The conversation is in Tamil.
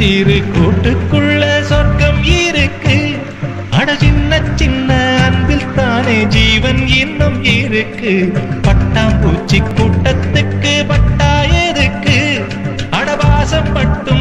சிறு கூட்டுக்குள்ள சொர்க்கம் இருக்கு. அட சின்ன சின்ன அன்பில் தானே ஜீவன் இன்னும் இருக்கு. பட்டாம்பூச்சி கூட்டத்துக்கு பட்டா எதுக்கு? அடவாசம் மட்டும்